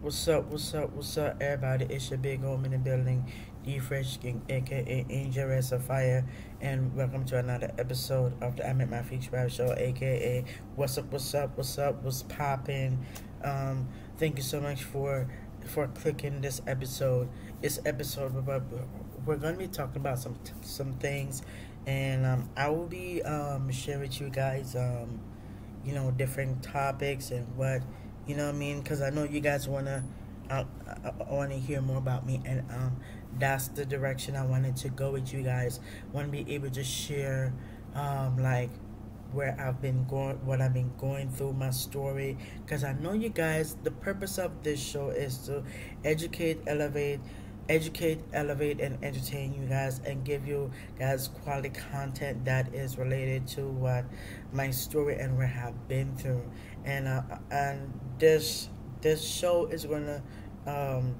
What's up, what's up, what's up, everybody? It's your big home in the building, D Fresh King, aka Angel Rest of Fire, and welcome to another episode of the I Met My Future Wife Show, aka What's Up, What's Up, What's Up, What's Poppin'. Um, thank you so much for for clicking this episode. This episode, we're, to be talking about some some things, and um, I will be um, sharing with you guys, um, you know, different topics and what you know what I mean? Because I know you guys wanna, I, want to hear more about me, and um, that's the direction I wanted to go with you guys. Want to be able to share, um, like where I've been going, what I've been going through, my story. Because I know you guys. The purpose of this show is to educate, elevate educate, elevate, and entertain you guys and give you guys quality content that is related to what my story and where I've been through and uh, and this this show is gonna um,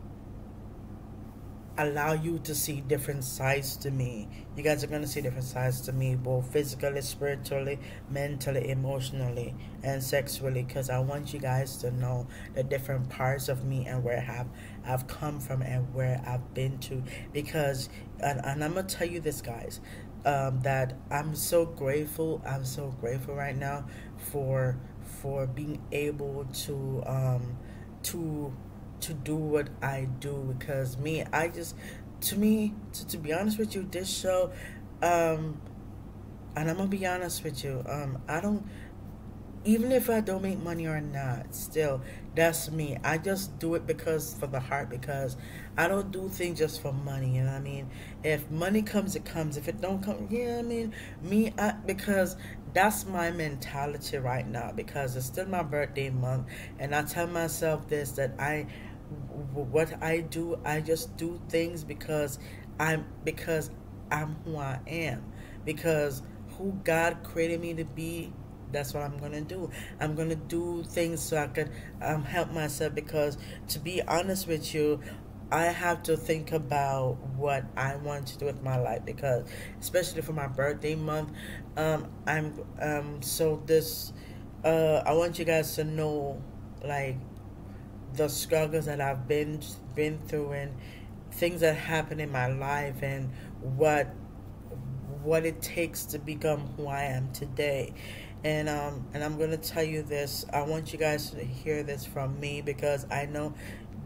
allow you to see different sides to me. You guys are going to see different sides to me, both physically, spiritually, mentally, emotionally, and sexually, because I want you guys to know the different parts of me and where I have I've come from and where I've been to. Because, and, and I'm to tell you this, guys, um, that I'm so grateful. I'm so grateful right now for for being able to um, to to do what I do because me I just to me to, to be honest with you this show um and I'm gonna be honest with you um I don't even if I don't make money or not, still, that's me. I just do it because for the heart, because I don't do things just for money. You know what I mean? If money comes, it comes. If it don't come, yeah, I mean, me, I, because that's my mentality right now. Because it's still my birthday month, and I tell myself this that I, what I do, I just do things because I'm because I'm who I am, because who God created me to be that's what I'm gonna do. I'm gonna do things so I can um, help myself because, to be honest with you, I have to think about what I want to do with my life because, especially for my birthday month, um, I'm um so this, uh, I want you guys to know, like, the struggles that I've been been through and things that happen in my life and what what it takes to become who I am today and um and I'm gonna tell you this. I want you guys to hear this from me because I know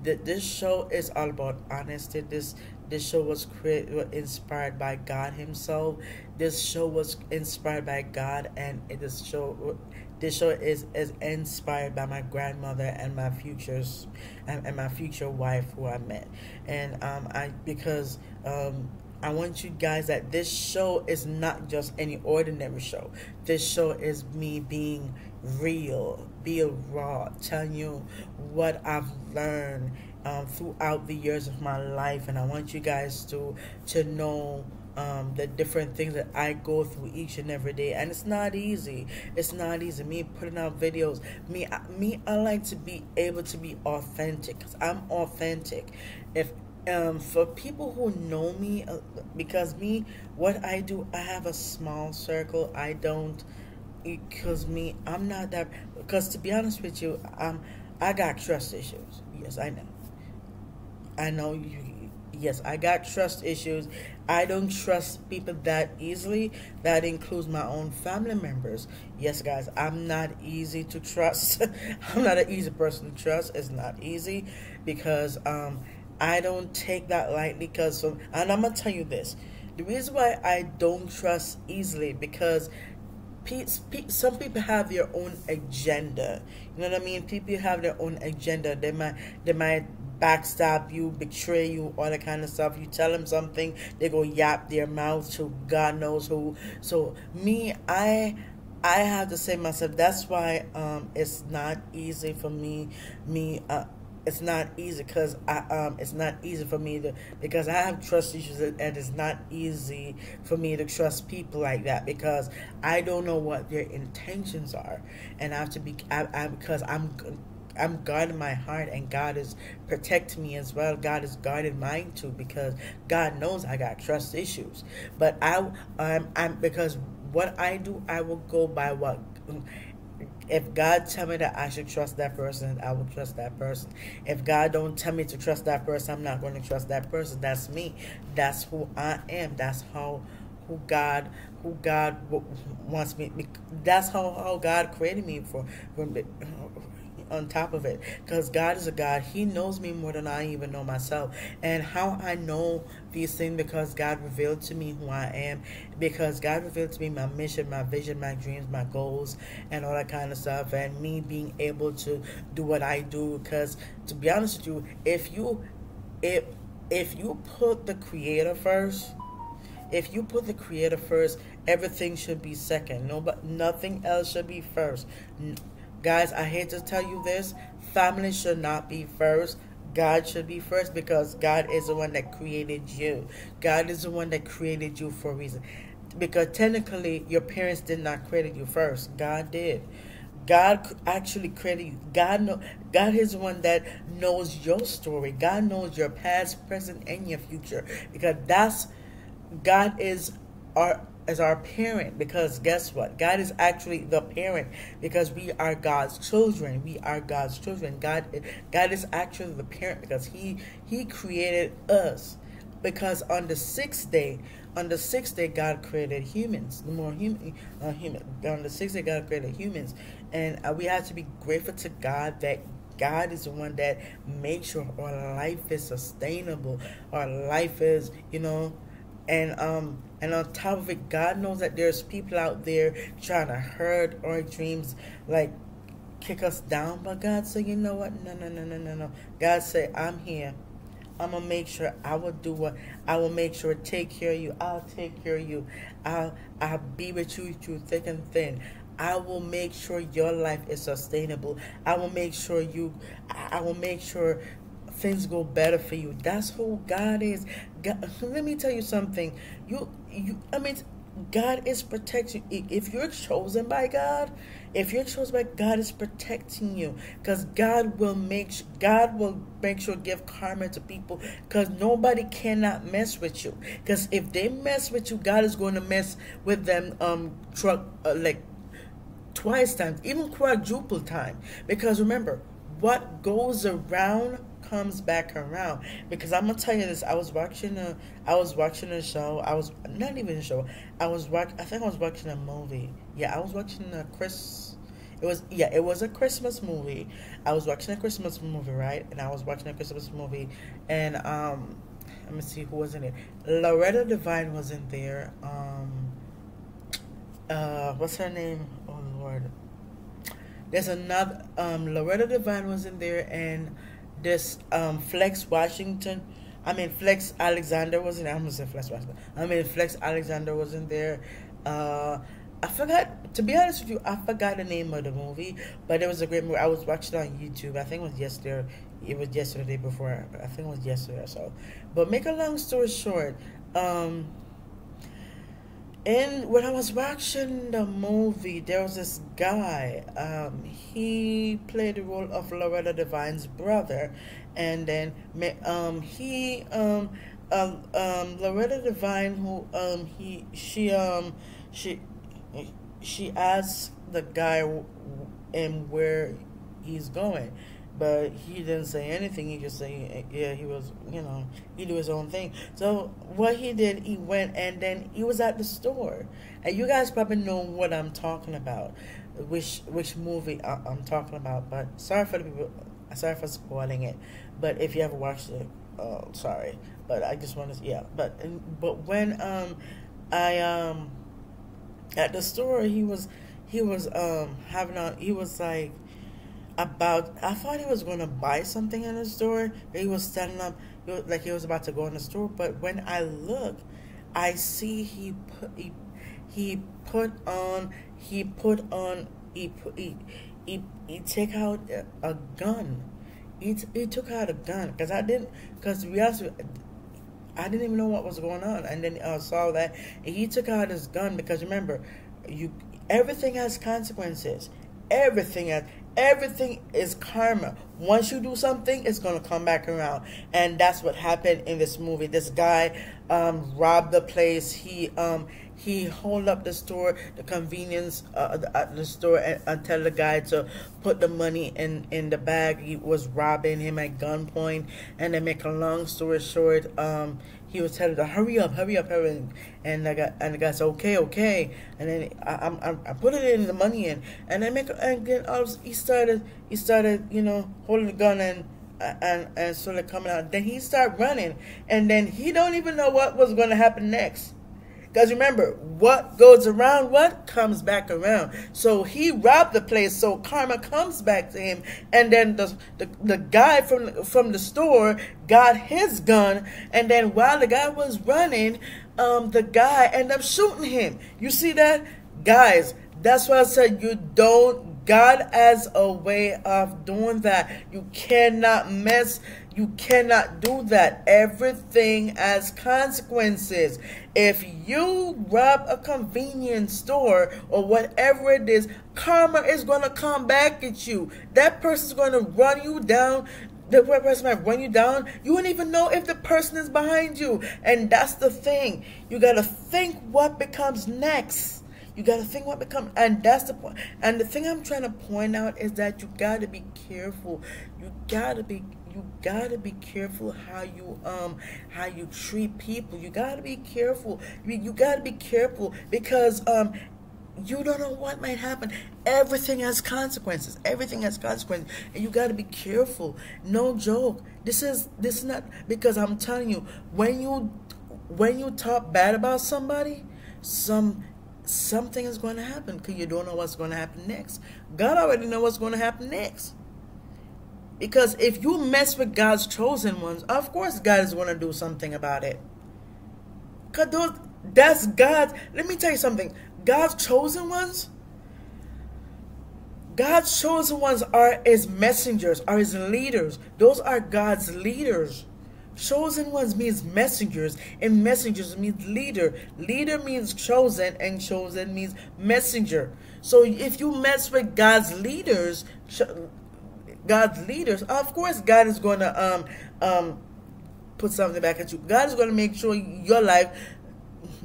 this show is all about honesty. This this show was created, was inspired by God Himself. This show was inspired by God, and this show this show is is inspired by my grandmother and my futures and, and my future wife who I met, and um I because um I want you guys that this show is not just any ordinary show. This show is me being real, being raw, telling you what I've learned um, throughout the years of my life, and I want you guys to to know um, the different things that I go through each and every day, and it's not easy. It's not easy. Me putting out videos, me, me, I like to be able to be authentic because I'm authentic. If um, for people who know me, uh, because me, what I do, I have a small circle. I don't, because me, I'm not that. Because to be honest with you, um, I got trust issues. Yes, I know. I know you. Yes, I got trust issues. I don't trust people that easily. That includes my own family members. Yes, guys, I'm not easy to trust. I'm not an easy person to trust. It's not easy because um I don't take that lightly because and I'm gonna tell you this: the reason why I don't trust easily because some people have their own agenda. You know what I mean? People have their own agenda. They might they might backstab you, betray you, all that kind of stuff. You tell them something, they go yap their mouth to God knows who. So me, I I have to say myself. That's why um, it's not easy for me. Me. Uh, it's not easy because I um it's not easy for me to because I have trust issues and it's not easy for me to trust people like that because I don't know what their intentions are and I have to be I, I because I'm I'm guarding my heart and God is protecting me as well. God is guarding mine too because God knows I got trust issues. But I um I'm because what I do I will go by what if God tell me that I should trust that person, I will trust that person. If God don't tell me to trust that person, I'm not going to trust that person. That's me. That's who I am. That's how who God who God wants me. That's how how God created me for. for on top of it because God is a God. He knows me more than I even know myself. And how I know these things because God revealed to me who I am, because God revealed to me my mission, my vision, my dreams, my goals, and all that kind of stuff. And me being able to do what I do. Because to be honest with you, if you if if you put the creator first, if you put the creator first, everything should be second. No, but nothing else should be first. Guys, I hate to tell you this family should not be first. God should be first because God is the one that created you. God is the one that created you for a reason. Because technically, your parents did not create you first. God did. God actually created you. God know God is the one that knows your story. God knows your past, present, and your future. Because that's God is our as our parent because guess what? God is actually the parent because we are god's children. We are god's children. God god is actually the parent because he he created us. Because on the sixth day on the sixth day god created humans the more human uh, human on the sixth day god created humans. And uh, we have to be grateful to god that God is the one that makes sure our life is sustainable. Our life is, you know, and um and on top of it god knows that there's people out there trying to hurt our dreams like kick us down. But god said you know what? No no no no no no. God said i'm here. I'm gonna make sure i will do what i will make sure take care of you. I'll take care of you. I'll i'll be with you through thick and thin. I will make sure your life is sustainable. I will make sure you I will make sure things go better for you. That's who God is. God, let me tell you something. You, you. I mean, God is protecting. If you're chosen by God, if you're chosen by God, is protecting you because God will make God will make sure give karma to people because nobody cannot mess with you. Because if they mess with you, God is going to mess with them. Um, truck uh, like twice times, even quadruple time. Because remember, what goes around comes back around because I'm gonna tell you this. I was watching a, I was watching a show. I was not even a show. I was watch. I think I was watching a movie. Yeah, I was watching a Chris. It was yeah, it was a Christmas movie. I was watching a Christmas movie, right? And I was watching a Christmas movie, and um, let me see who was in it. Loretta Devine was in there. Um, uh, what's her name? Oh Lord. There's another um Loretta Devine was in there and this um, Flex Washington. I mean, Flex Alexander wasn't. I'm gonna say Flex Washington. I mean, Flex Alexander wasn't there. Uh, I forgot. To be honest with you, I forgot the name of the movie, but it was a great movie. I was watching on YouTube. I think it was yesterday. It was yesterday before. I think it was yesterday or so. But make a long story short, um, and when I was watching the movie, there was this guy. Um, he played the role of Loretta Devine's brother, and then um, he um, um, um, Loretta Devine, who um, he she um she she asked the guy and where he's going but he didn't say anything. He just said, yeah, he was, you know, he do his own thing. So what he did, he went and then he was at the store, and you guys probably know what I'm talking about, which which movie I, am talking about. But sorry for the people, sorry for spoiling it. But if you ever watched it, uh, sorry. But I just want to, yeah. But but when um I um at the store, he was he was um having a he was like about I thought he was going to buy something in the store. He was standing up like he was about to go in the store, but when I look, I see he put he, he put on he put on he put, he, he he take out a, a gun. He, he took out a gun because I didn't because we with, I didn't even know what was going on, and then I saw that he took out his gun because remember, you everything has consequences. Everything has everything is karma. Once you do something, it's gonna come back around, and that's what happened in this movie. This guy um, robbed the place. He um, he hold up the store, the convenience uh, at the store, and, and tell the guy to put the money in in the bag. He was robbing him at gunpoint, and then make a long story short, um, he was telling her, "Hurry up, hurry up, hurry!" And I got, and the guy said, "Okay, okay." And then I, I, I put it in the money in, and then make and then all he started he started you know holding the gun and and and sort of coming out. Then he started running, and then he don't even know what was going to happen next. Because remember, what goes around, what comes back around. So he robbed the place, so karma comes back to him. And then the, the, the guy from, from the store got his gun. And then while the guy was running, um, the guy ended up shooting him. You see that? Guys, that's why I said you don't God has a way of doing that. You cannot mess, you cannot do that. Everything has consequences. If you rob a convenience store or whatever it is, karma is going to come back at you. That person's going to run you down the person might run you down. You wouldn't even know if the person is behind you. And that's the thing. You got to think what becomes next. You got to think what become, and that's the point. And the thing I'm trying to point out is that you got to be careful. You got to be you gotta be careful how you um how you treat people. You gotta be careful. You, you gotta be careful because um you don't know what might happen. Everything has consequences. Everything has consequences. And you got to be careful. No joke. This is this is not because i'm telling you when you when you talk bad about somebody some something is going to happen because you don't know what's going to happen next. God already know what's going to happen next. Because if you mess with God's chosen ones, of course God is going to do something about it. Because those, that's God. Let me tell you something. God's chosen ones, God's chosen ones are his messengers, are his leaders. Those are God's leaders. Chosen ones means messengers, and messengers means leader. Leader means chosen, and chosen means messenger. So if you mess with God's leaders, God's leaders, of course, God is going to um um put something back at you. God is going to make sure your life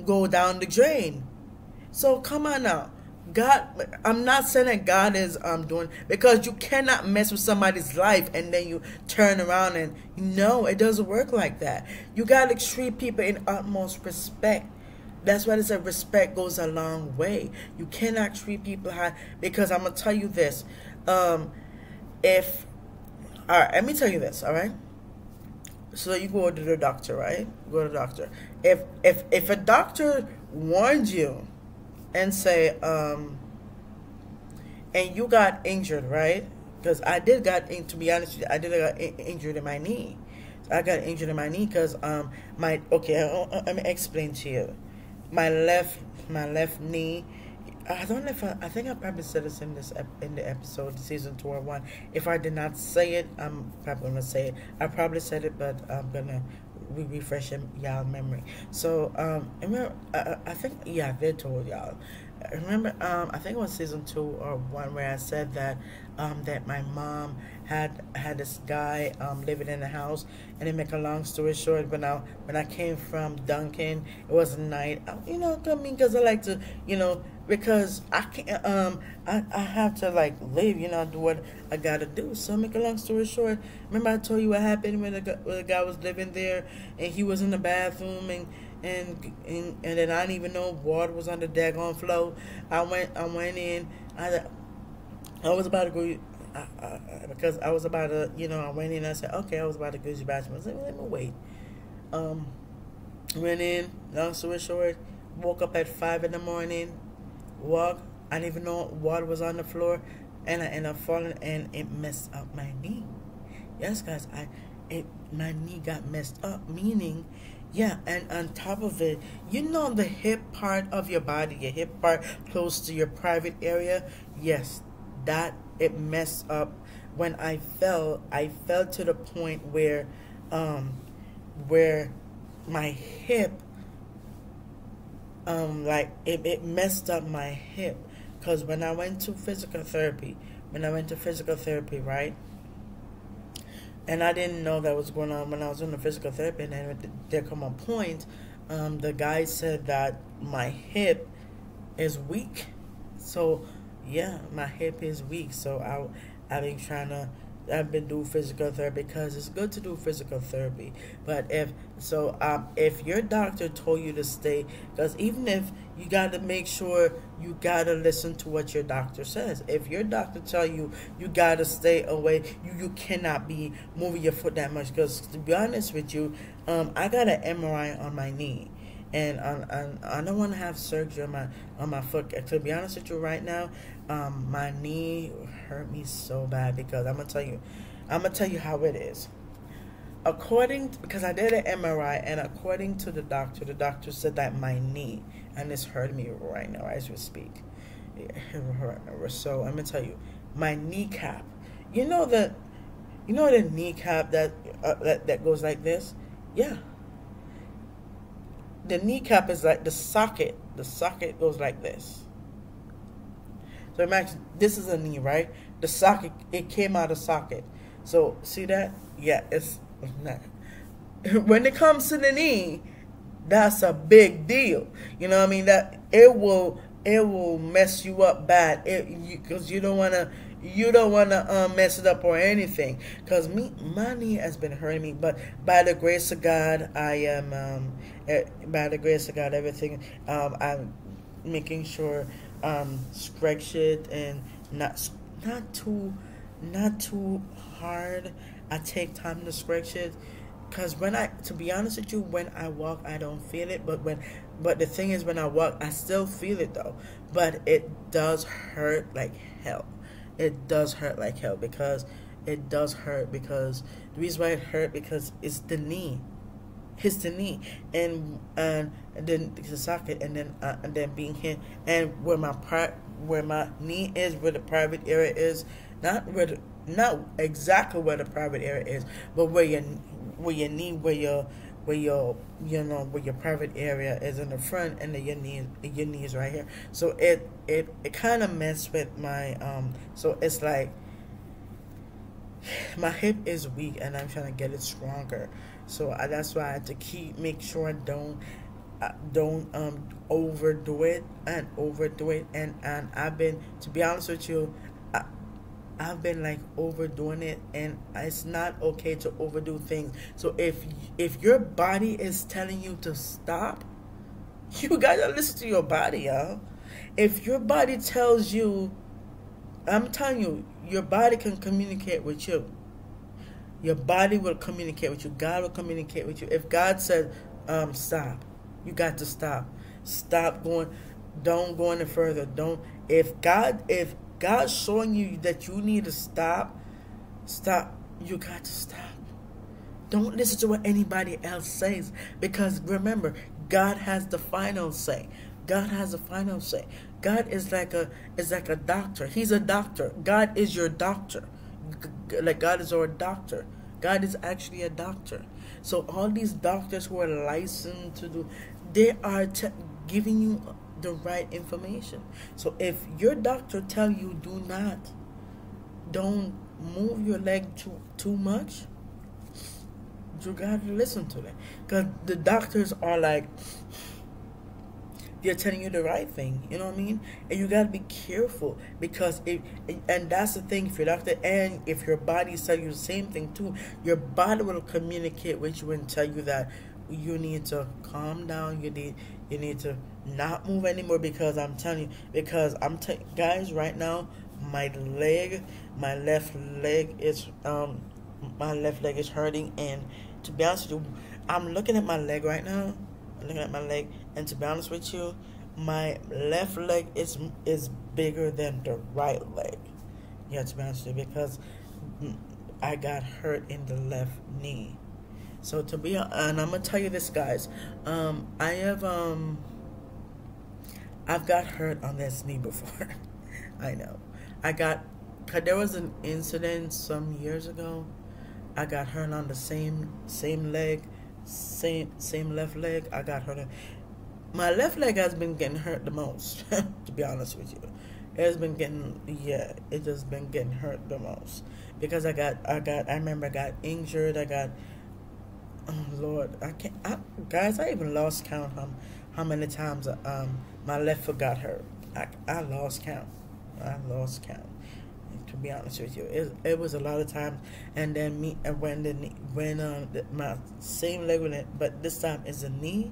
go down the drain. So come on now. God, I'm not saying that God is um doing because you cannot mess with somebody's life and then you turn around and no, it doesn't work like that. You gotta treat people in utmost respect. That's why they say respect goes a long way. You cannot treat people high because I'm gonna tell you this. Um, if all right, let me tell you this. All right. So you go to the doctor, right? Go to the doctor. If if if a doctor warns you and say, um, and you got injured, right? Because I did got, in, to be honest, you, I did got injured in my knee. I got injured in my knee because um my okay. Let me explain to you. My left my left knee. I don't know if I, I think I probably said this in this in the episode season two or one. If I did not say it, I'm probably gonna say it. I probably said it, but I'm gonna we refresh y'all memory. So um, remember, I, I think yeah, they told y'all. Remember, um, I think it was season two or one where I said that um, that my mom had had this guy um, living in the house, and to make a long story short, when I when I came from Duncan, it was night. You know, I mean, because I like to, you know, because I can't um I, I have to like live, you know, do what I gotta do. So make a long story short, remember I told you what happened when the, when the guy was living there and he was in the bathroom and and and, and then I didn't even know water was on the daggone floor. I went I went in. I I was about to go I, I, because I was about to you know I went in. I said okay I was about to go to the bathroom. I said let me wait. Um, went in. Long story short, woke up at five in the morning walk. I didn't even know water was on the floor, and I ended up falling, and it messed up my knee. Yes, guys, I it my knee got messed up, meaning. Yeah, and on top of it, you know the hip part of your body, your hip part close to your private area. Yes, that it messed up. When I fell, I fell to the point where, um, where my hip um like it, it messed up my hip because when I went to physical therapy, when I went to physical therapy, right? And I didn't know that was going on when I was in the physical therapy, and then there come a point um, the guy said that my hip is weak. So yeah, my hip is weak. So I I've been trying to I've been doing physical therapy because it's good to do physical therapy. But if so, um, if your doctor told you to stay, because even if you got to make sure you got to listen to what your doctor says. If your doctor tell you you got to stay away, you you cannot be moving your foot that much. Because to be honest with you, um, I got an MRI on my knee and I, I, I don't want to have surgery on my on my foot. To be honest with you, right now, um, my knee hurt me so bad because I'm gonna tell you, I'm gonna tell you how it is. According because I did an MRI and according to the doctor, the doctor said that my knee and it's hurting me right now as we speak. So I'm gonna tell you, my kneecap. You know the, you know the kneecap that uh, that that goes like this. Yeah, the kneecap is like the socket. The socket goes like this. So imagine this is a knee, right? The socket it came out of socket. So see that? Yeah, it's not. When it comes to the knee, that's a big deal. You know what I mean? That it will it will mess you up bad. It because you, you don't want to you don't want to um, mess it up or anything because me my knee has been hurting me but by the grace of god i am um, eh, by the grace of god everything um, i'm making sure um stretch it and not not too not too hard. I take time to stretch it because when i to be honest with you when i walk i don't feel it but when but the thing is when i walk i still feel it though. But it does hurt like hell. It does hurt like hell because it does hurt because the reason why it hurt because it's the knee hits the knee and and, and then the socket and then uh, and then being hit and where my pri- where my knee is where the private area is not where the, not exactly where the private area is but where your where your knee where your where your you know where your private area is in the front and then your knees your knees right here. So it it it kind of messed with my um so it's like my hip is weak and i'm trying to get it stronger so I, that's why i had to keep make sure i don't uh, don't um overdo it and overdo it and and i've been to be honest with you I've been like overdoing it and it's not okay to overdo things. So if if your body is telling you to stop, you got to listen to your body, y'all. If your body tells you I'm telling you, your body can communicate with you. Your body will communicate with you. God will communicate with you. If God said, um, stop, you got to stop. Stop going. Don't go any further. Don't. If God, if God's showing you that you need to stop, stop. You got to stop. Don't listen to what anybody else says because remember, God has the final say. God has the final say. God is like a is like a doctor. He's a doctor. God is your doctor. Like God is our doctor. God is actually a doctor. So all these doctors who are licensed to do, they are giving you the right information. So if your doctor tell you do not, don't move your leg too too much, you gotta listen to them. Cause the doctors are like they're telling you the right thing, you know what I mean? And you gotta be careful because if and that's the thing if your doctor and if your body tell you the same thing too, your body will communicate with you and tell you that you need to calm down, you need you need to not move anymore because I'm telling you because I'm t- guys right now my leg my left leg is um my left leg is hurting and to be honest with you I'm looking at my leg right now looking at my leg and to be honest with you my left leg is is bigger than the right leg yeah to be honest with you because I got hurt in the left knee so to be and I'm gonna tell you this guys um I have um I've got hurt on this knee before. I know. I got, there was an incident some years ago. I got hurt on the same same leg, same same left leg. I got hurt. My left leg has been getting hurt the most. to be honest with you, it's been getting yeah. It just been getting hurt the most because I got I got I remember I got injured. I got oh Lord, I can't. I, guys, I even lost count how how many times um my left foot got hurt. I I lost count. I lost count. To be honest with you, it, it was a lot of times, and then me when the when um my same leg went, but this time is the knee.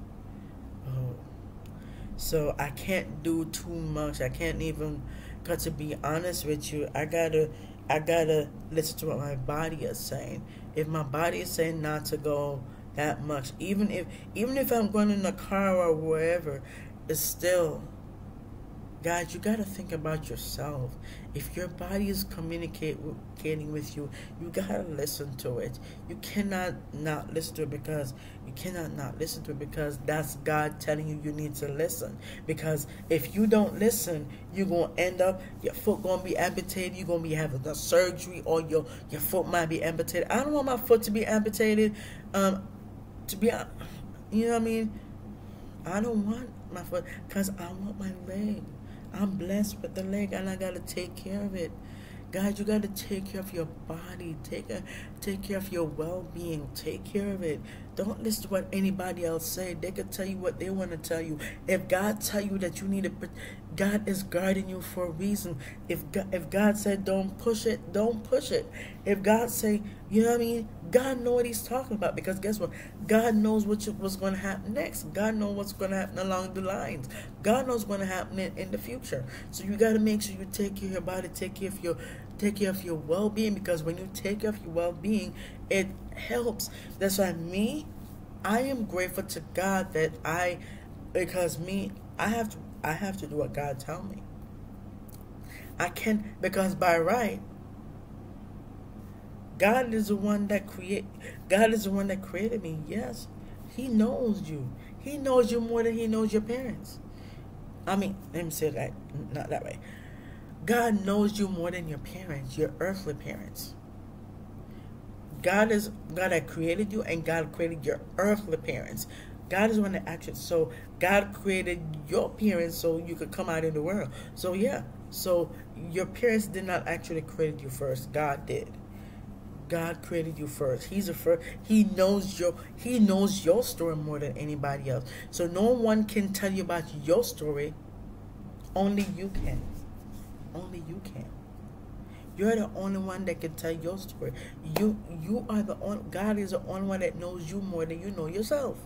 So I can't do too much. I can't even. Cause to be honest with you, I gotta I gotta listen to what my body is saying. If my body is saying not to go that much, even if even if I'm going in the car or wherever, it's still guys, you got to think about yourself. If your body is communicating with you, you got to listen to it. You cannot not listen to it because you cannot not listen to it because that's God telling you you need to listen. Because if you don't listen, you're going to end up, your foot going to be amputated, you're going to be having a surgery or your, your foot might be amputated. I don't want my foot to be amputated. Um, to be, you know what I mean? I don't want my foot because I want my leg. I'm blessed with the leg and I gotta take care of it. God, you gotta take care of your body. Take a, take care of your well-being. Take care of it. Don't listen to what anybody else say. They could tell you what they want to tell you. If God tell you that you need to, God is guarding you for a reason. If God, if God said don't push it, don't push it. If God say, you know what I mean, God know what He's talking about because guess what? God knows what you, what's going to happen next. God knows what's going to happen along the lines. God knows what's going to happen in, in the future. So you got to make sure you take care of your body, take care of your take care of your well-being because when you take care of your well-being it helps. That's why me i am grateful to god that i because me i have to i have to do what god tell me. I can because by right god is the one that create god is the one that created me. Yes he knows you. He knows you more than he knows your parents. I mean let me say that not that way God knows you more than your parents, your earthly parents. God is God that created you, and God created your earthly parents. God is one that actually so God created your parents so you could come out in the world. So yeah, so your parents did not actually create you first. God did. God created you first. He's a first. He knows your He knows your story more than anybody else. So no one can tell you about your story. Only you can. Only you can. You're the only one that can tell your story. You you are the only God is the only one that knows you more than you know yourself.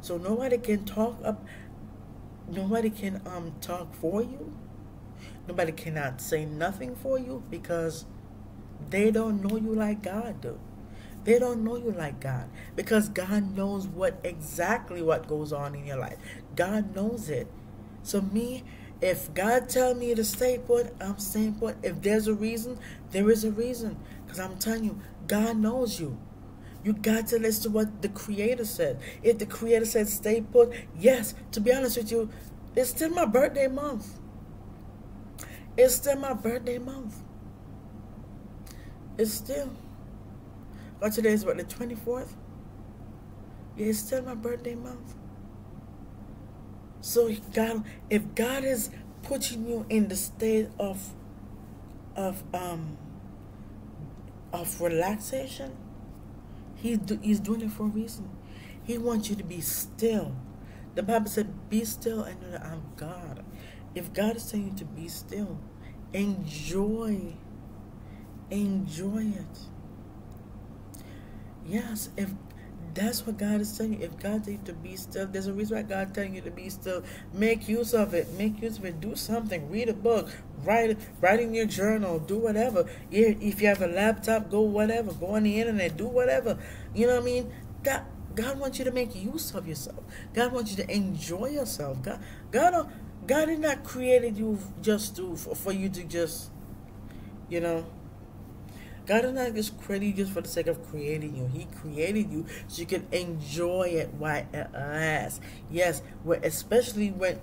So nobody can talk up nobody can um talk for you. Nobody cannot say nothing for you because they don't know you like God do. They don't know you like God because God knows what exactly what goes on in your life. God knows it. So me if God tell me to stay put, I'm staying put. If there's a reason, there is a reason. Because I'm telling you, God knows you. You got to listen to what the Creator said. If the Creator said stay put, yes, to be honest with you, it's still my birthday month. It's still my birthday month. It's still. But today is what, the 24th? Yeah, it's still my birthday month. So God, if God is putting you in the state of of um of relaxation, He's do, He's doing it for a reason. He wants you to be still. The Bible said, "Be still and know that I'm God." If God is telling you to be still, enjoy, enjoy it. Yes, if that's what God is telling you. If God tells you to be still, there's a reason why God telling you to be still. Make use of it. Make use of it. Do something. Read a book. Write write in your journal. Do whatever. If you have a laptop, go whatever. Go on the internet. Do whatever. You know what I mean? God, God wants you to make use of yourself. God wants you to enjoy yourself. God, God, uh, God did not created you just to for, for you to just, you know God is not just creating you just for the sake of creating you. He created you so you can enjoy it while it lasts. Yes, especially when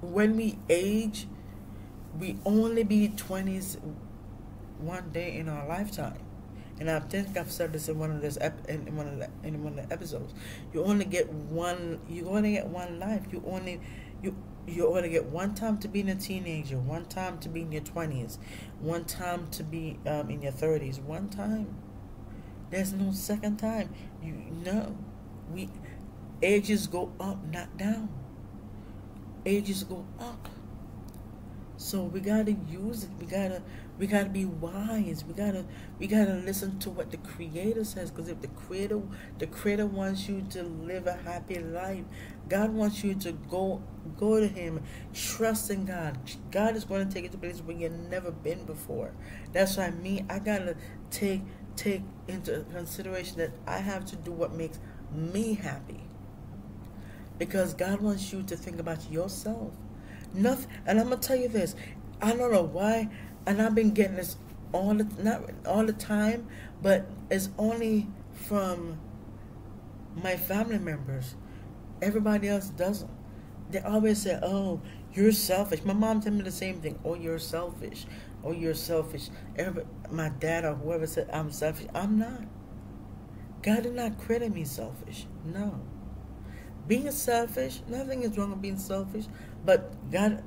when we age, we only be twenties one day in our lifetime. And I think I've said this in one of this ep- in one of the in one of the episodes. You only get one. You only get one life. You only you you only get one time to be in a teenager, one time to be in your twenties, one time to be um, in your thirties, one time. There's no second time. You know, we ages go up, not down. Ages go up. So we gotta use it. We gotta we gotta be wise. We gotta we gotta listen to what the Creator says. Because if the Creator the Creator wants you to live a happy life, God wants you to go go to Him, trust in God. God is going to take you to places where you've never been before. That's why me I gotta take take into consideration that I have to do what makes me happy. Because God wants you to think about yourself. Nothing, and I'm gonna tell you this. I don't know why, and I've been getting this all the not all the time, but it's only from my family members. Everybody else doesn't. They always say, "Oh, you're selfish." My mom told me the same thing. "Oh, you're selfish." "Oh, you're selfish." My dad or whoever said I'm selfish. I'm not. God did not credit me selfish. No. Being selfish, nothing is wrong with being selfish, but God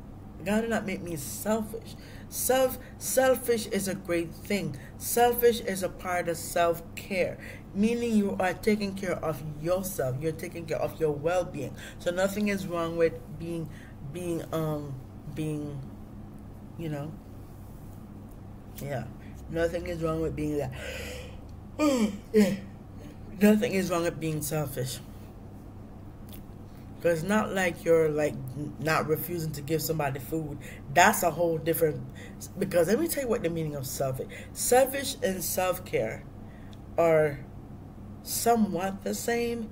God did not make me selfish. Self selfish is a great thing. Selfish is a part of self-care, meaning you are taking care of yourself. You're taking care of your well-being. So nothing is wrong with being being um being you know yeah. Nothing is wrong with being that. Nothing is wrong with being selfish. Because it's not like you're like not refusing to give somebody food. That's a whole different. Because let me tell you what the meaning of selfish. Selfish and self care are somewhat the same.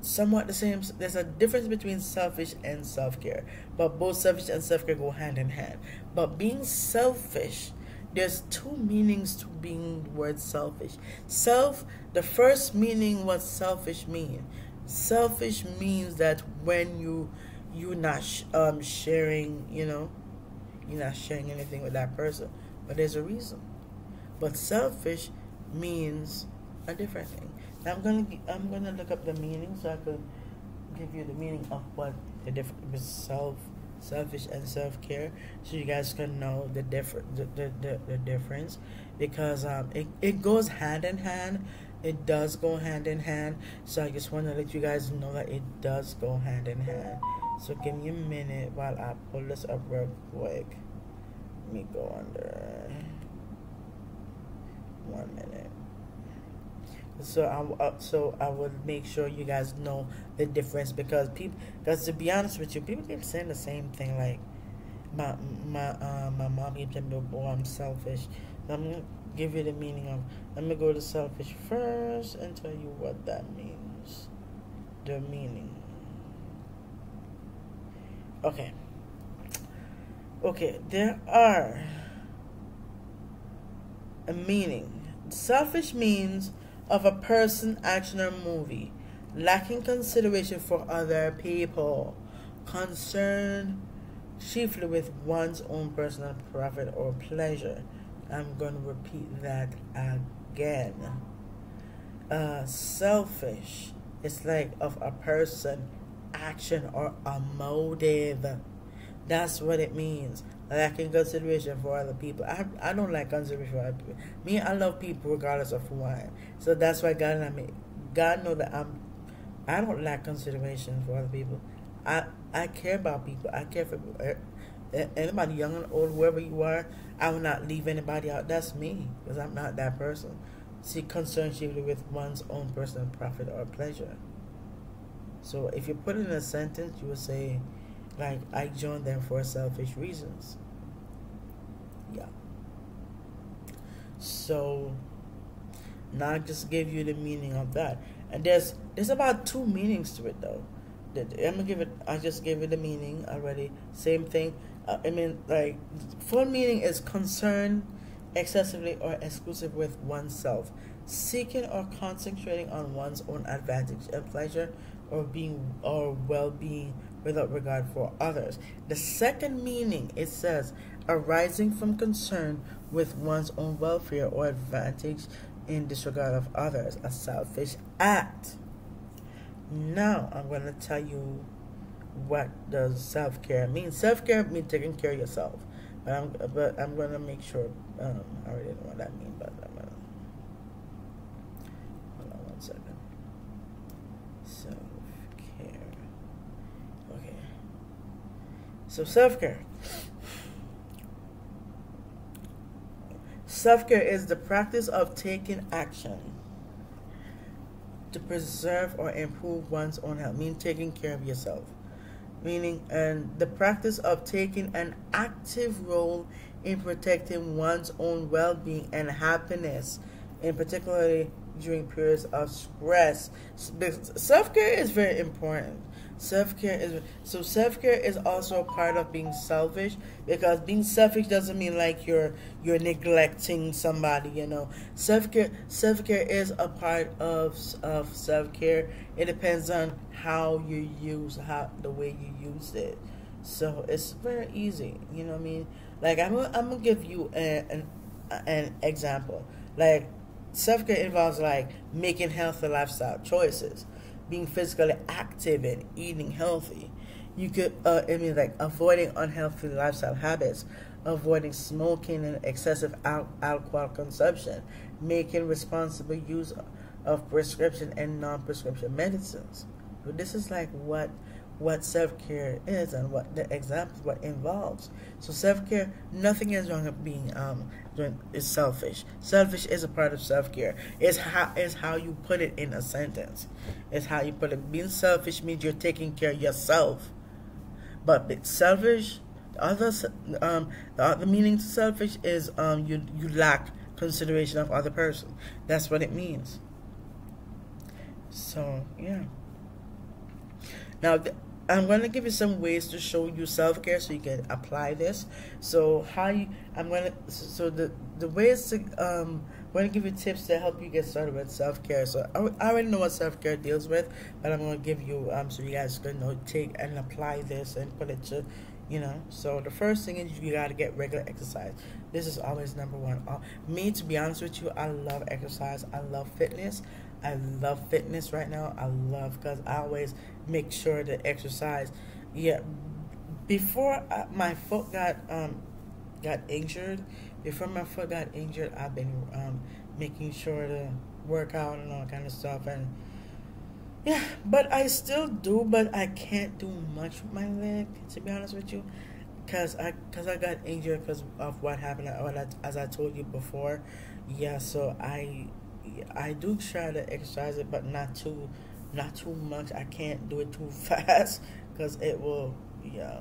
Somewhat the same. There's a difference between selfish and self care, but both selfish and self care go hand in hand. But being selfish, there's two meanings to being the word selfish. Self, the first meaning, what selfish mean selfish means that when you you're not sh- um sharing you know you're not sharing anything with that person. But there's a reason. But selfish means a different thing. Now i'm gonna i'm gonna look up the meaning so i could give you the meaning of what the difference self selfish and self-care. So you guys can know the different the, the, the, the difference. Because um it, it goes hand in hand it does go hand in hand. So i just want to let you guys know that it does go hand in hand. So give me a minute while i pull this up real quick. Let me go under. One minute. So I uh, so I would make sure you guys know the difference because people because to be honest with you people keep saying the same thing like my my uh, my mom keeps telling me oh I'm selfish. I'm give you the meaning of. Let me go to selfish first and tell you what that means. The meaning. Okay. Okay, there are a meaning. Selfish means of a person, action, or movie lacking consideration for other people, concerned chiefly with one's own personal profit or pleasure I'm going to repeat that again. Uh, selfish. It's like of a person, action, or a motive. That's what it means. Lacking consideration for other people. I, I don't like consideration for other people. Me, I love people regardless of who I am. So that's why God I mean, God know that I'm. I don't lack consideration for other people. I I care about people. I care for anybody young and old, whoever you are. I will not leave anybody out. That's me, because I'm not that person. See, concern chiefly with one's own personal profit or pleasure. So if you put it in a sentence, you would say, like, I joined them for selfish reasons. Yeah. So now I just gave you the meaning of that. And there's there's about two meanings to it though. I'm gonna give it I just gave it the meaning already. Same thing I mean, like, full meaning is concern excessively or exclusive with oneself, seeking or concentrating on one's own advantage and pleasure or being or well-being without regard for others. The second meaning it says arising from concern with one's own welfare or advantage in disregard of others, a selfish act. Now I'm going to tell you what does self care mean? Self care means taking care of yourself. But I'm but I'm gonna make sure um, I already know what that means, but I'm gonna one second. Self care. Okay. So self care. Self care is the practice of taking action to preserve or improve one's own health, meaning taking care of yourself. Meaning, and the practice of taking an active role in protecting one's own well being and happiness, in particularly during periods of stress. Self care is very important. Self care is so self care is also a part of being selfish because being selfish doesn't mean like you're you're neglecting somebody. You know, self care self care is a part of of self care. It depends on how you use how the way you use it. So it's very easy. You know what I mean? Like I'm gonna, I'm gonna give you a, an an example. Like self care involves like making healthy lifestyle choices being physically active and eating healthy. You could, uh, I mean, like avoiding unhealthy lifestyle habits, avoiding smoking and excessive al- alcohol consumption, making responsible use of prescription and non-prescription medicines. So this is like what what self-care is and what the examples what involves so self-care nothing is wrong with being um is selfish. Selfish is a part of self-care. It's how is how you put it in a sentence. It's how you put it. Being selfish means you're taking care of yourself. But selfish the other um the other meaning to selfish is um you you lack consideration of other person. That's what it means. So yeah. Now I'm going to give you some ways to show you self care so you can apply this. So how you, I'm going to so the the ways to um I'm going to give you tips to help you get started with self care. So I, I already know what self care deals with, but I'm going to give you um so you guys can know take and apply this and put it to you know. So the first thing is you got to get regular exercise. This is always number one. Uh, me to be honest with you i love exercise. I love fitness I love fitness right now. I love because I always make sure to exercise. Yeah, before I, my foot got um got injured, before my foot got injured, I've been um making sure to work out and all kind of stuff and yeah, but I still do, but I can't do much with my leg to be honest with you, cause I cause I got injured because of what happened. As I told you before, yeah. So I I do try to exercise it, but not too, not too much. I can't do it too fast because it will, yeah.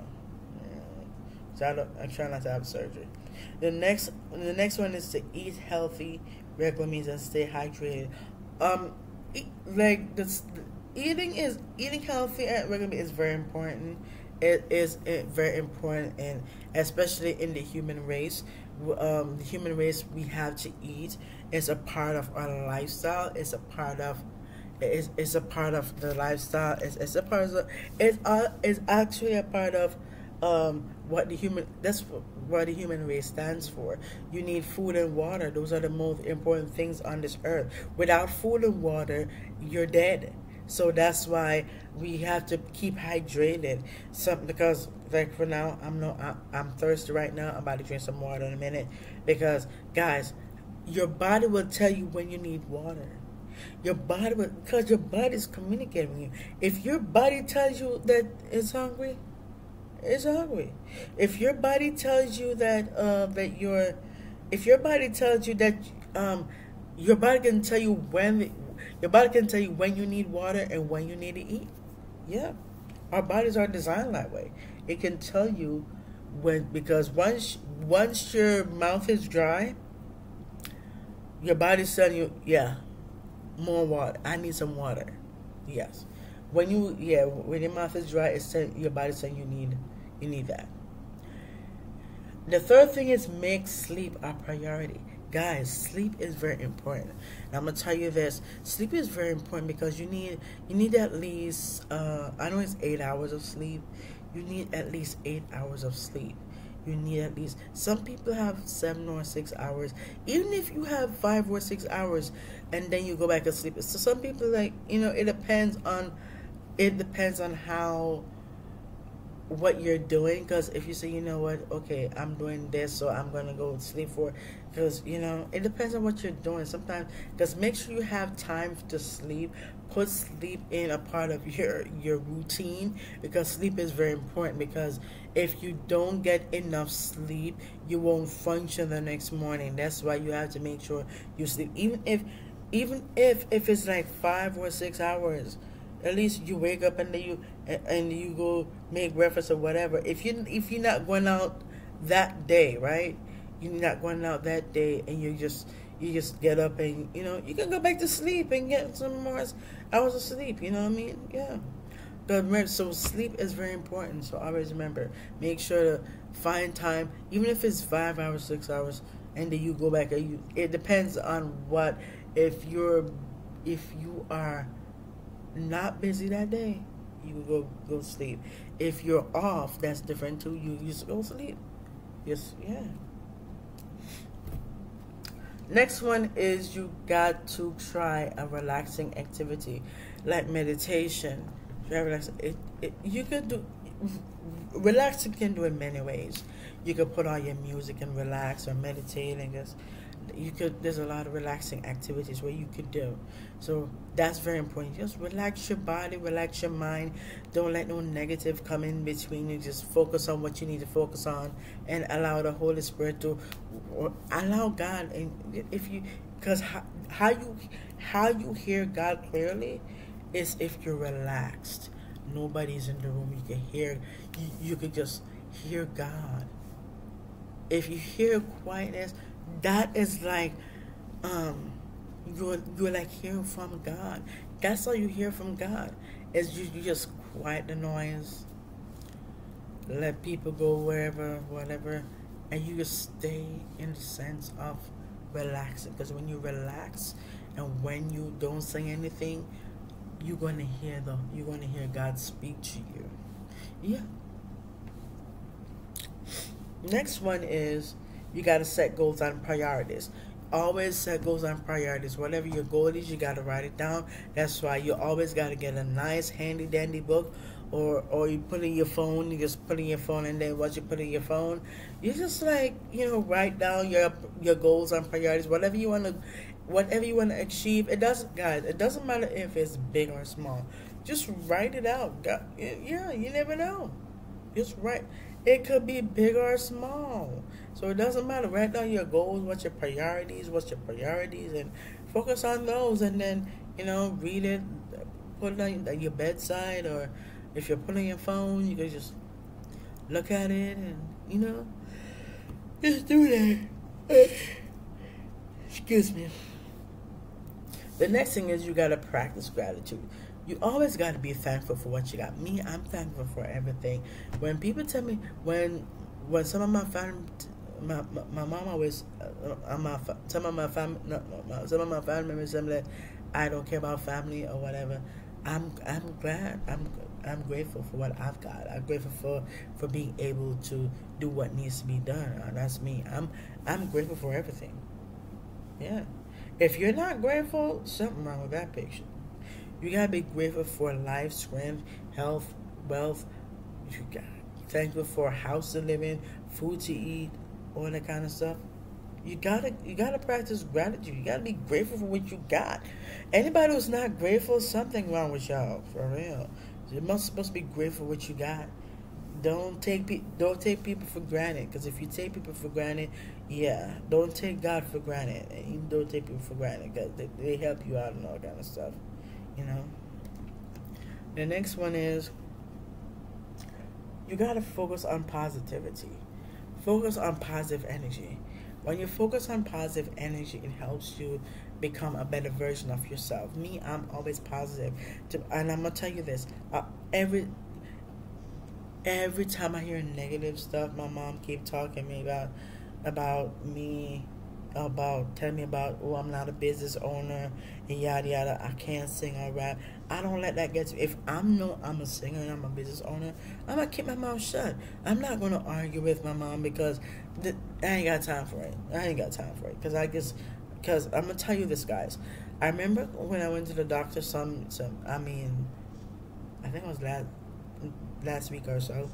So I, don't, I try not to have surgery. The next, the next one is to eat healthy. Regular means and stay hydrated. Um, eat, like this, eating is eating healthy at regular is very important. It is very important, and especially in the human race, um, the human race we have to eat is a part of our lifestyle. It's a part of it's, it's a part of the lifestyle. It's, it's a part of the, it's uh, it's actually a part of um, what the human that's what the human race stands for. You need food and water. Those are the most important things on this earth. Without food and water, you're dead. So that's why we have to keep hydrated. Some because like for now, I'm no I, I'm thirsty right now. I'm about to drink some water in a minute because guys, your body will tell you when you need water. Your body will because your body is communicating with you. If your body tells you that it's hungry, it's hungry. If your body tells you that uh, that you're, if your body tells you that um, your body can tell you when your body can tell you when you need water and when you need to eat. Yeah. Our bodies are designed that way. It can tell you when because once once your mouth is dry, your body's telling you, yeah, more water. I need some water. Yes. When you yeah, when your mouth is dry, it's telling your body's saying you need you need that. The third thing is make sleep a priority. Guys, sleep is very important. And I'm gonna tell you this: sleep is very important because you need you need at least uh, I know it's eight hours of sleep. You need at least eight hours of sleep. You need at least some people have seven or six hours. Even if you have five or six hours, and then you go back to sleep. So some people like you know it depends on it depends on how what you're doing because if you say you know what? Okay i'm doing this so i'm gonna go sleep for because you know it depends on what you're doing. Sometimes because make sure you have time to sleep. Put sleep in a part of your your routine because sleep is very important because if you don't get enough sleep you won't function the next morning. That's why you have to make sure you sleep. Even if even if if it's like five or six hours at least you wake up and then you and you go make breakfast or whatever. If you if you're not going out that day, right? You're not going out that day, and you just you just get up and you know you can go back to sleep and get some more hours of sleep. You know what I mean? Yeah. But so sleep is very important. So always remember, make sure to find time, even if it's five hours, six hours, and then you go back. You, it depends on what. If you're, if you are not busy that day, you go go sleep. If you're off, that's different too. You just go sleep. Yes, yeah. Next one is you got to try a relaxing activity like meditation. It, it, you can do relaxing can do in many ways. You can put on your music and relax or meditate and just you could there's a lot of relaxing activities where you could do. So that's very important. Just relax your body relax your mind. Don't let no negative come in between you. Just focus on what you need to focus on and allow the holy spirit to allow god and if you because how, how you how you hear god clearly is if you're relaxed. Nobody's in the room. You can hear you, you could just hear god. If you hear quietness that is like um you're you're like hearing from God. That's all you hear from God. Is you, you just quiet the noise, let people go wherever, whatever, and you just stay in the sense of relaxing. Because when you relax and when you don't say anything, you're gonna hear the you're gonna hear God speak to you. Yeah. Next one is you got to set goals and priorities. Always set goals and priorities. Whatever your goal is, you got to write it down. That's why you always got to get a nice, handy dandy book or or you put in your phone, you just put in your phone, and then once you put in your phone, you just like you know write down your your goals and priorities, whatever you want to, whatever you want to achieve. It doesn't, guys. It doesn't matter if it's big or small. Just write it out. Yeah, you never know. Just write. It could be big or small. So it doesn't matter. Write down your goals, what's your priorities, what's your priorities, and focus on those. And then, you know, read it, put it on your bedside, or if you're putting your phone, you can just look at it and, you know, just do that. Excuse me. The next thing is you got to practice gratitude. You always got to be thankful for what you got. Me, I'm thankful for everything. When people tell me, when when some of my family my, my, my mom always, uh, my, some of my family, some of my family members, them that I don't care about family or whatever. I'm I'm glad. I'm I'm grateful for what I've got. I'm grateful for for being able to do what needs to be done. That's me. I'm I'm grateful for everything. Yeah. If you're not grateful, something wrong with that picture. You gotta be grateful for life, strength, health, wealth. You got thankful for a house to live in, food to eat, all that kind of stuff. You gotta you gotta practice gratitude. You gotta be grateful for what you got. Anybody who's not grateful, something wrong with y'all for real. You must supposed to be grateful for what you got. Don't take pe- don't take people for granted. Because if you take people for granted, yeah, don't take God for granted. And don't take people for granted because they, they help you out and all that kind of stuff. You know. The next one is you gotta focus on positivity focus on positive energy. When you focus on positive energy, it helps you become a better version of yourself. Me, I'm always positive. And I'm gonna tell you this: uh, every every time I hear negative stuff, my mom keep talking me about about me about telling me about oh I'm not a business owner and yada yada I can't sing or rap. I don't let that get to me. If I'm no I'm a singer and I'm a business owner, I'm gonna keep my mouth shut. I'm not gonna argue with my mom because th- I ain't got time for it. I ain't got time for it because I guess because I'm gonna tell you this guys. I remember when I went to the doctor some some I mean I think it was last last week or so.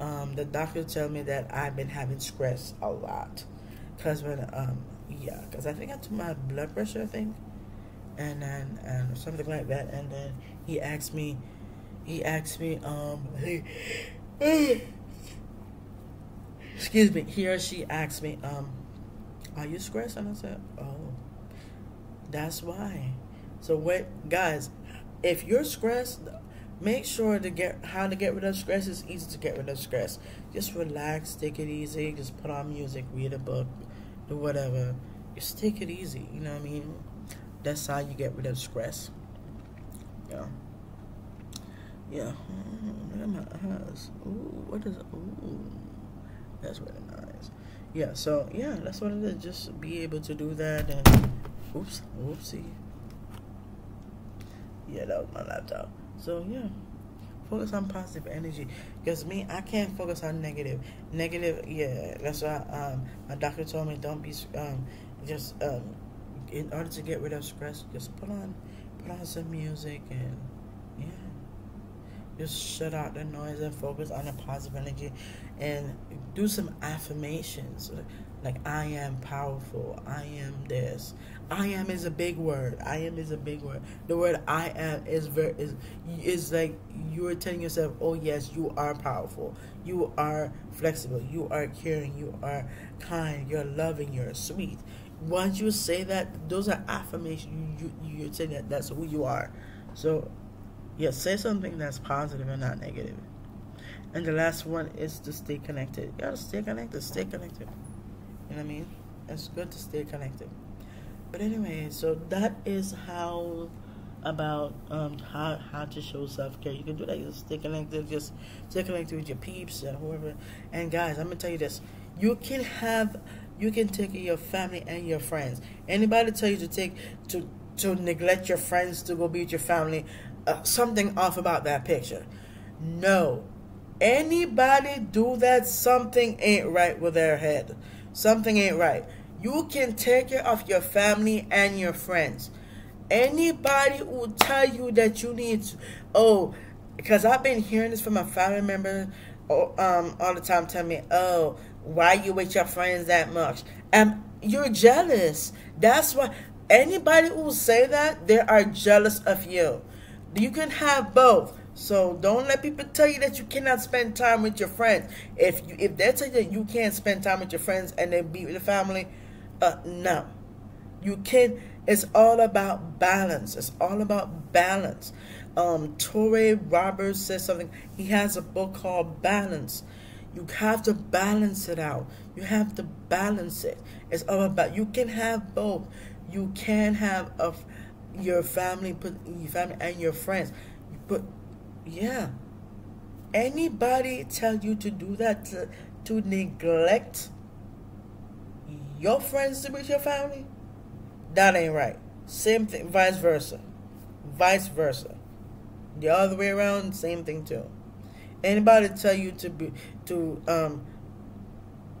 um, the doctor tell me that I've been having stress a lot. Cause when um yeah, cause I think I took my blood pressure I think, and then and something like that, and then he asked me, he asked me um excuse me he or she asked me um are you stressed and I said oh that's why. So what guys if you're stressed make sure to get how to get rid of stress is easy to get rid of stress. Just relax take it easy just put on music read a book do whatever just take it easy you know what i mean? That's how you get rid of stress. Yeah. Yeah. Look at my eyes ooh what is ooh. That's really nice. Yeah so yeah that's what it is. Just be able to do that and oops oopsie yeah that was my laptop. So yeah, focus on positive energy. Because me, I can't focus on negative. Negative, yeah. That's why um, my doctor told me don't be um, just um, in order to get rid of stress, just put on put on some music and yeah, just shut out the noise and focus on the positive energy, and do some affirmations like I am powerful. I am this. I am is a big word. I am is a big word. The word I am is very is is like you are telling yourself, "Oh yes, you are powerful. You are flexible. You are caring. You are kind. You're loving. You're sweet." Once you say that, those are affirmations. You, you you're saying that that's who you are. So, yeah, say something that's positive and not negative. And the last one is to stay connected. You gotta stay connected. Stay connected. You know what I mean? It's good to stay connected. But anyway, so that is how about um, how how to show self care. You can do that. Just stay connected. Just stay connected with your peeps and whoever. And guys, I'm gonna tell you this: you can have, you can take your family and your friends. Anybody tell you to take to to neglect your friends to go be with your family? Uh, something off about that picture. No, anybody do that, something ain't right with their head. Something ain't right. You can take care of your family and your friends. Anybody will tell you that you need to, oh, because I've been hearing this from a family member oh, um, all the time telling me, oh, why you with your friends that much? And you're jealous. That's why anybody who will say that, they are jealous of you. You can have both. So don't let people tell you that you cannot spend time with your friends. If you if they tell you that you can't spend time with your friends and then be with the family, uh, no. You can. It's all about balance. It's all about balance. Um, Touré Roberts says something. He has a book called Balance. You have to balance it out. You have to balance it. It's all about. You can have both. You can have a, your family, put your family and your friends. But yeah, anybody tell you to do that to, to neglect your friends to be with your family, that ain't right. Same thing, vice versa. Vice versa. The other way around, same thing too. Anybody tell you to be to um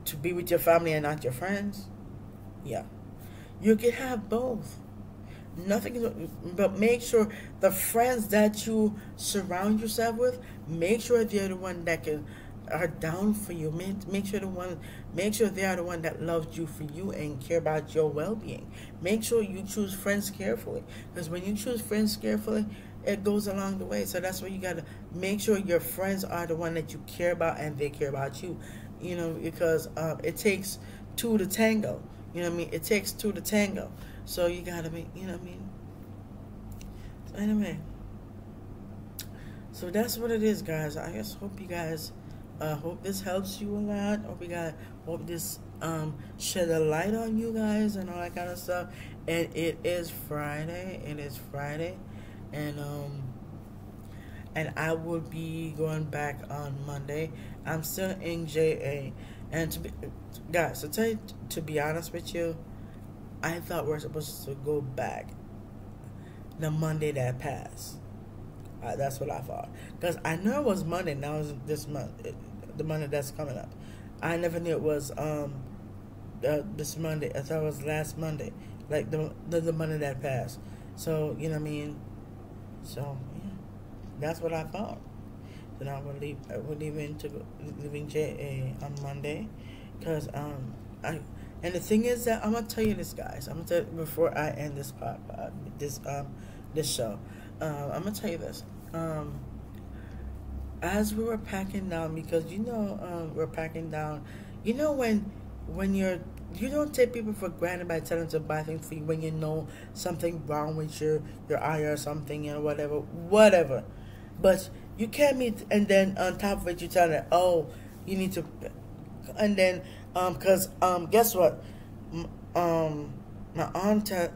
to be with your family and not your friends? Yeah. You can have both. Nothing but make sure the friends that you surround yourself with, make sure they're the one that can are down for you. Make, make sure the one, make sure they are the one that loves you for you and care about your well-being. Make sure you choose friends carefully, because when you choose friends carefully, it goes along the way. So that's why you gotta make sure your friends are the one that you care about and they care about you. You know, because uh, it takes two to tango. You know what I mean? It takes two to tango. So you gotta be, you know what I mean? So anyway. So that's what it is, guys. I just hope you guys uh, hope this helps you a lot. Hope we got hope this um, shed a light on you guys and all that kind of stuff. And it is Friday. And It is Friday, and um, and I will be going back on Monday. I'm still in JA, and to be guys, to tell you, to be honest with you, I thought we are supposed to go back the Monday that passed. Uh, that's what I thought. Because I know it was Monday. Now it's this month, it, the Monday that's coming up. I never knew it was um, uh, this Monday. I thought it was last Monday, like the, the the Monday that passed. So you know what I mean. So yeah, that's what I thought. Then I would leave. I will leaving to go, leaving JA on Monday, cause um I and the thing is that I'm gonna tell you this, guys. I'm gonna tell you before I end this part, uh, this um this show. Um, I'm gonna tell you this. Um, as we were packing down, because you know um, we're packing down. You know when when you're you don't take people for granted by telling them to buy things for you when you know something wrong with your your eye or something and whatever whatever but you can't meet and then on top of it you tell them oh you need to and then um because um guess what? Um my aunt uh,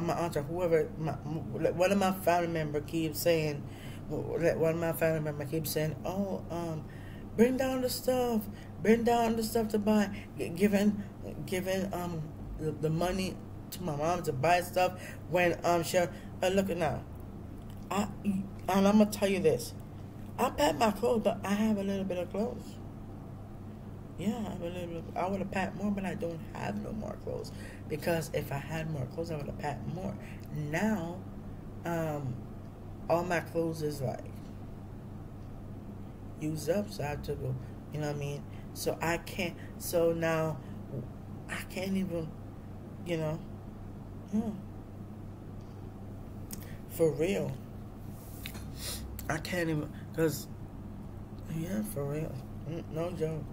my aunt or whoever my, one of my family member keeps saying one of my family member keeps saying oh um bring down the stuff bring down the stuff to buy. Giving giving um the, the money to my mom to buy stuff when um she uh, look at now I and I'm gonna tell you this I pack my clothes but I have a little bit of clothes yeah I little I would have packed more but I don't have no more clothes because if I had more clothes I would have packed more now um all my clothes is like used up so I have to go you know what I mean so I can't so now I can't even, you know, hmm. for real. I can't even, cause, yeah, for real, mm, no joke.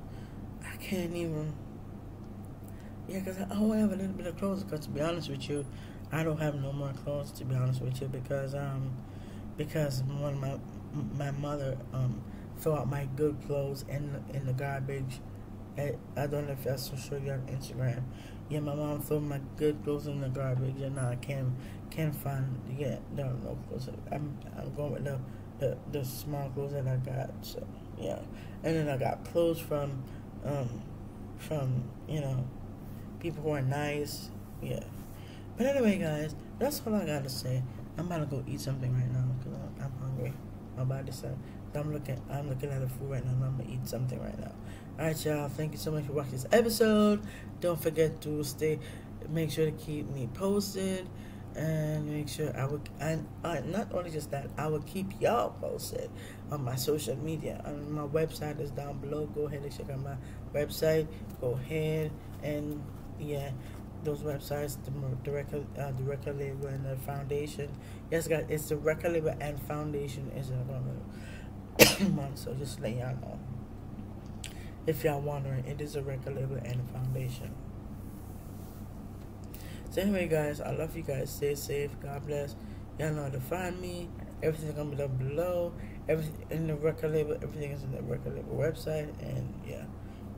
Can't even. Yeah, cause I only have a little bit of clothes. Cause to be honest with you, I don't have no more clothes. To be honest with you, because um, because of my my mother um threw out my good clothes in in the garbage I, I don't know if that's for sure you on Instagram. Yeah, my mom threw my good clothes in the garbage, and now I can't can't find yeah no no clothes. I'm I'm going with the the, the small clothes that I got. So yeah, and then I got clothes from um from you know people who are nice. Yeah, but anyway, guys, that's all I gotta say. I'm about to go eat something right now because I'm hungry. My body. I'm looking. I'm looking at the food right now. and I'm gonna eat something right now. All right, y'all. Thank you so much for watching this episode. Don't forget to stay. Make sure to keep me posted, and make sure I will. And uh, not only just that, I will keep y'all posted on my social media. And my website is down below. Go ahead and check out my website. Go ahead and yeah those websites, record, uh, the record label and the foundation. Yes, guys, it's the record label and foundation is a month. so just let y'all know. If y'all wondering, it is a record label and foundation. So anyway, guys, I love you guys. Stay safe. God bless. Y'all know how to find me. Everything's gonna be down below. Everything in the record label. Everything is in the record label website. And yeah,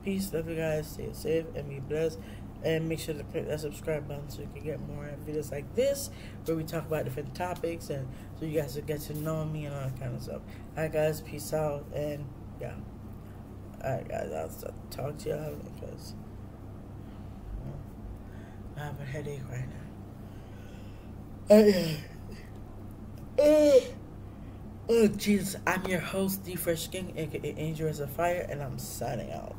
peace. Love you guys. Stay safe and be blessed. And make sure to click that subscribe button so you can get more videos like this where we talk about different topics and so you guys will get to know me and all that kind of stuff. Alright guys, peace out and yeah. Alright guys, I'll talk to y'all because I have a headache right now. Uh, oh Jesus, I'm your host, D Fresh King, aka Angel as a Fire, and I'm signing out.